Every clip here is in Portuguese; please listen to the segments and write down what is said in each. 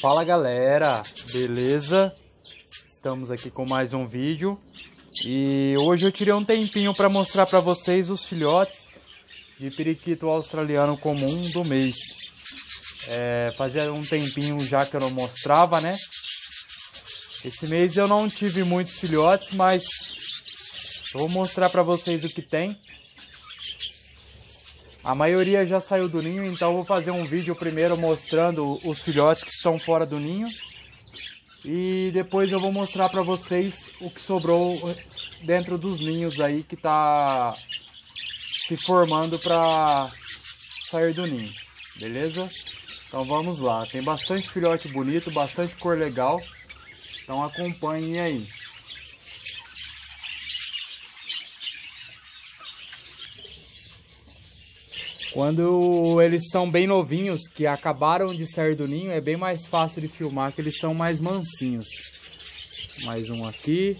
Fala galera, beleza? Estamos aqui com mais um vídeo e hoje eu tirei um tempinho para mostrar para vocês os filhotes de periquito australiano comum do mês. É, fazia um tempinho já que eu não mostrava, né? Esse mês eu não tive muitos filhotes, mas vou mostrar para vocês o que tem. A maioria já saiu do ninho, então vou fazer um vídeo primeiro mostrando os filhotes que estão fora do ninho. E depois eu vou mostrar para vocês o que sobrou dentro dos ninhos aí que tá se formando para sair do ninho, beleza? Então vamos lá, tem bastante filhote bonito, bastante cor legal, então acompanhem aí. Quando eles são bem novinhos, que acabaram de sair do ninho, é bem mais fácil de filmar, que eles são mais mansinhos. Mais um aqui.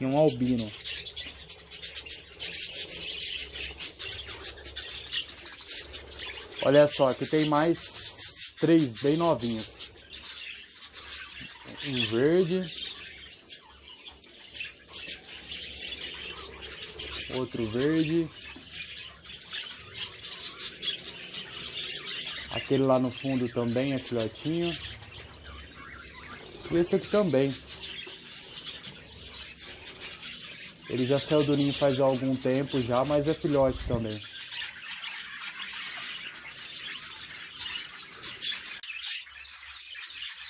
E um albino. Olha só, aqui tem mais três bem novinhos. Um verde. Outro verde. Aquele lá no fundo também é filhotinho. E esse aqui também. Ele já saiu do ninho faz algum tempo já, mas é filhote também.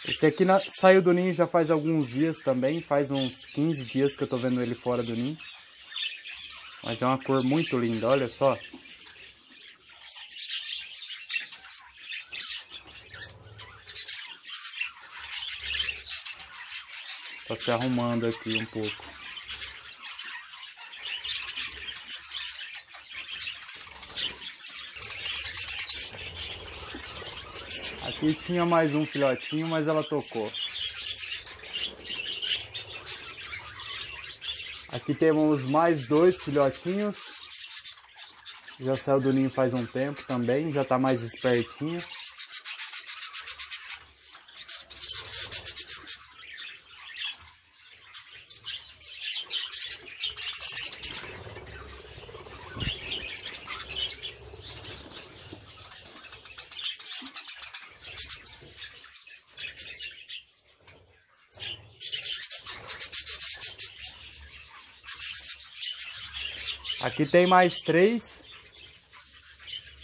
Esse aqui na, saiu do ninho já faz alguns dias também, faz uns 15 dias que eu tô vendo ele fora do ninho. Mas é uma cor muito linda, olha só. Tá se arrumando aqui um pouco. Aqui tinha mais um filhotinho, mas ela tocou. Aqui temos mais dois filhotinhos. Já saiu do ninho faz um tempo também, já está mais espertinho. Aqui tem mais três.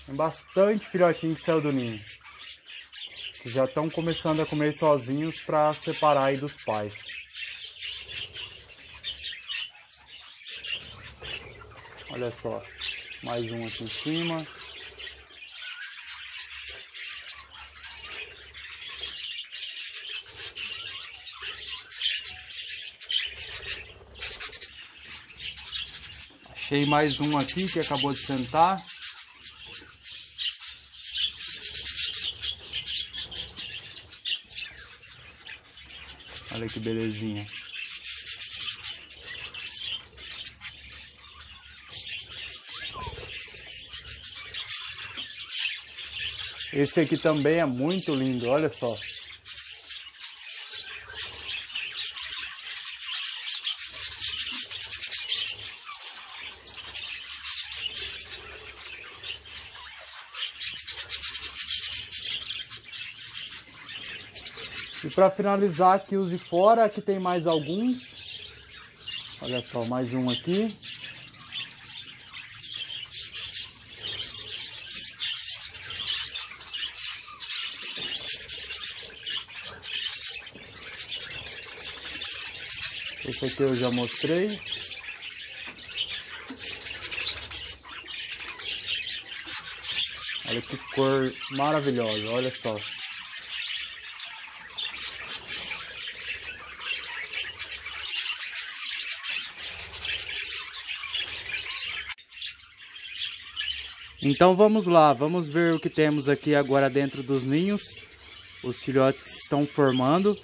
Tem bastante filhotinho que saiu do ninho. Que já estão começando a comer sozinhos para separar aí dos pais. Olha só. Mais um aqui em cima. Achei mais um aqui que acabou de sentar. Olha que belezinha. Esse aqui também é muito lindo, olha só. E para finalizar aqui os de fora, aqui tem mais alguns. Olha só, mais um aqui. Esse aqui eu já mostrei. Olha que cor maravilhosa, olha só. Então vamos lá, vamos ver o que temos aqui agora dentro dos ninhos. Os filhotes que se estão formando.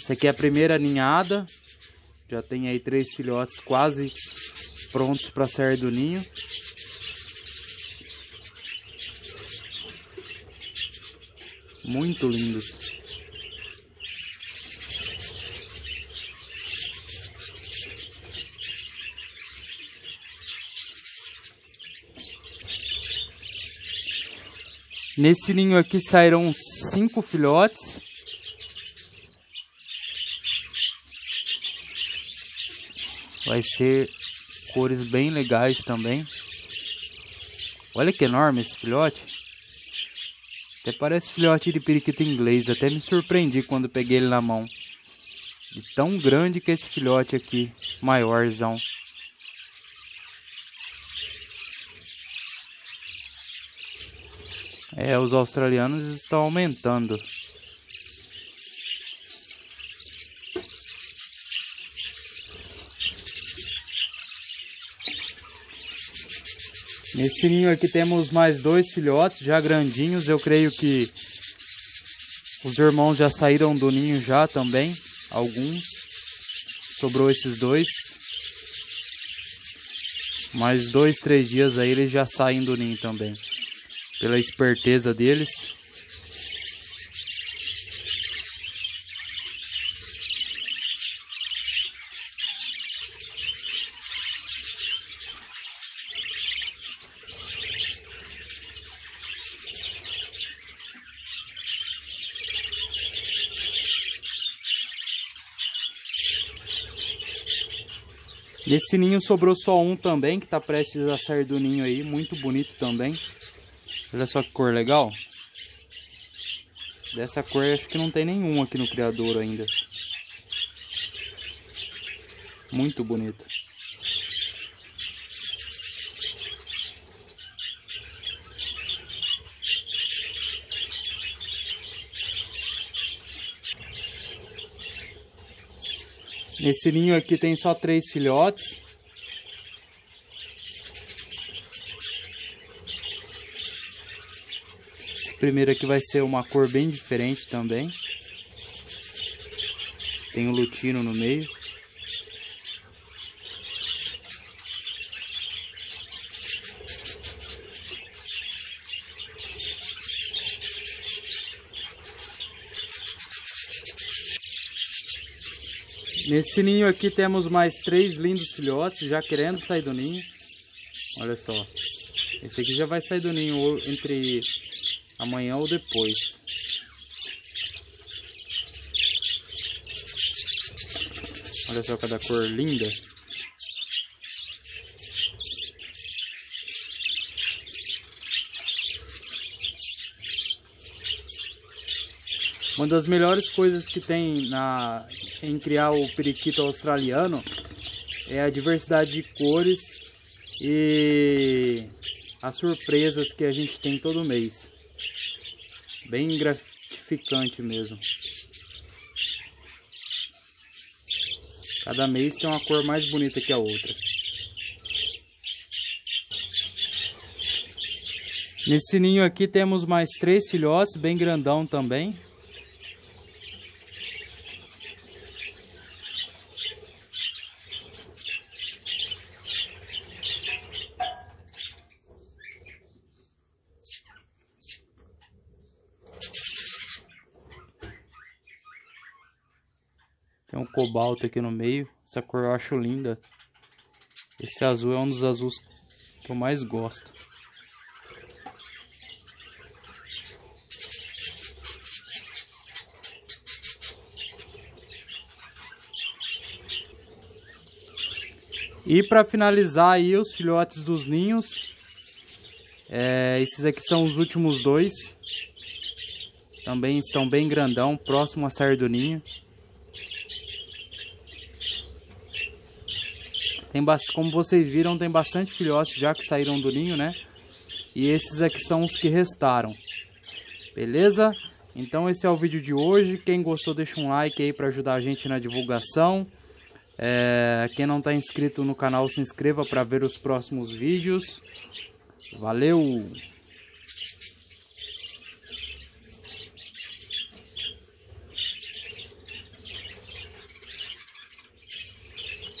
Essa aqui é a primeira ninhada. Já tem aí três filhotes quase prontos para sair do ninho. Muito lindos. Nesse ninho aqui saíram cinco filhotes. Vai ser cores bem legais também. Olha que enorme esse filhote. Até parece filhote de periquito inglês. Até me surpreendi quando peguei ele na mão. De tão grande que é esse filhote aqui, maiorzão. É, os australianos estão aumentando. Nesse ninho aqui temos mais dois filhotes já grandinhos. Eu creio que os irmãos já saíram do ninho já também. Alguns. Sobrou esses dois. Mais dois, três dias aí eles já saem do ninho também pela esperteza deles. Nesse ninho sobrou só um também, que está prestes a sair do ninho aí, muito bonito também. Olha só que cor legal. Dessa cor acho que não tem nenhum aqui no criador ainda. Muito bonito. Nesse ninho aqui tem só três filhotes. Primeiro aqui vai ser uma cor bem diferente também. Tem o um lutino no meio. Nesse ninho aqui temos mais três lindos filhotes já querendo sair do ninho. Olha só. Esse aqui já vai sair do ninho entre amanhã ou depois. Olha só cada cor linda. Uma das melhores coisas que tem na, em criar o periquito australiano é a diversidade de cores e as surpresas que a gente tem todo mês. Bem gratificante mesmo. Cada mês tem uma cor mais bonita que a outra. Nesse ninho aqui temos mais três filhotes, bem grandão também. Cobalto aqui no meio. Essa cor eu acho linda. Esse azul é um dos azuis que eu mais gosto. E para finalizar aí os filhotes dos ninhos, é, esses aqui são os últimos dois. Também estão bem grandão, próximo a sair do ninho. Tem como vocês viram, tem bastante filhotes já que saíram do ninho, né? E esses aqui são os que restaram. Beleza? Então esse é o vídeo de hoje. Quem gostou, deixa um like aí para ajudar a gente na divulgação. É, quem não está inscrito no canal, se inscreva para ver os próximos vídeos. Valeu!